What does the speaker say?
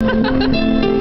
Ha ha ha!